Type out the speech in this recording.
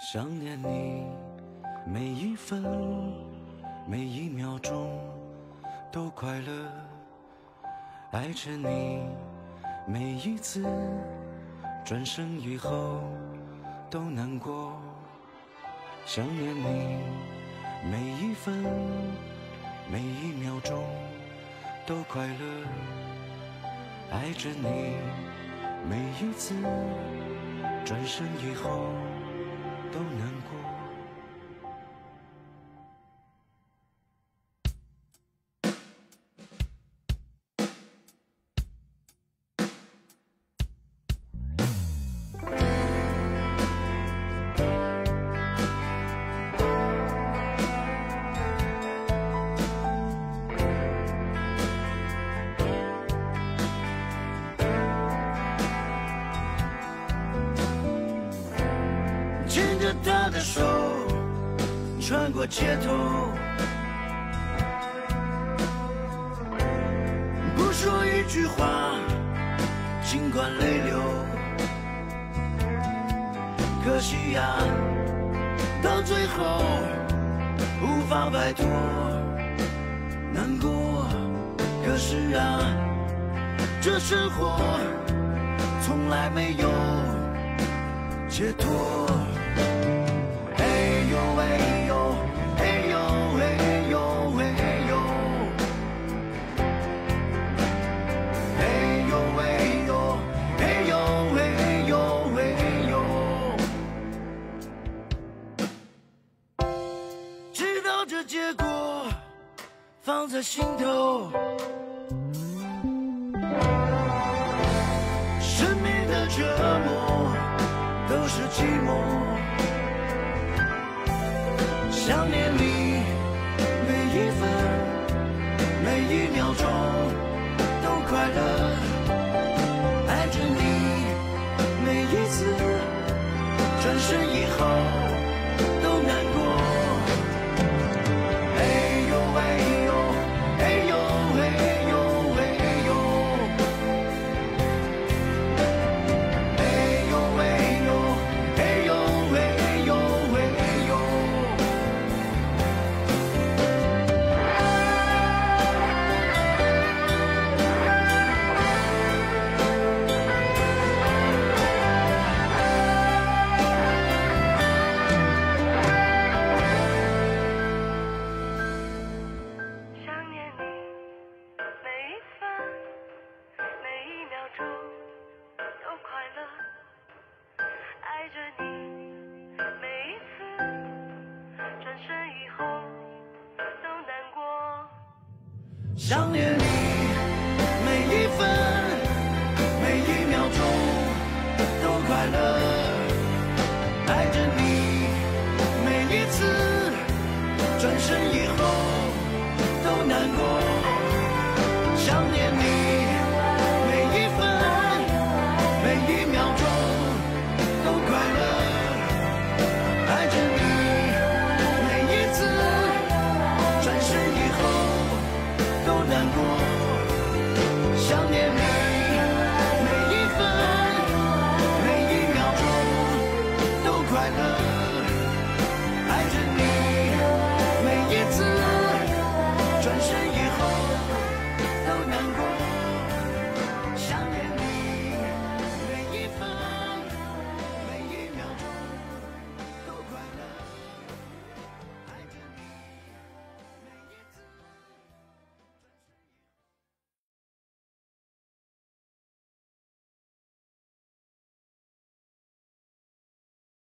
想念你，每一分每一秒钟都快乐，爱着你，每一次转身以后都难过。想念你，每一分每一秒钟都快乐，爱着你，每一次转身以后。都难过。的手穿过街头，不说一句话，尽管泪流。可惜呀，到最后无法摆脱难过。可是啊，这生活从来没有解脱。把这结果放在心头，生命的折磨都是寂寞。想念你每一分每一秒钟都快乐，想念你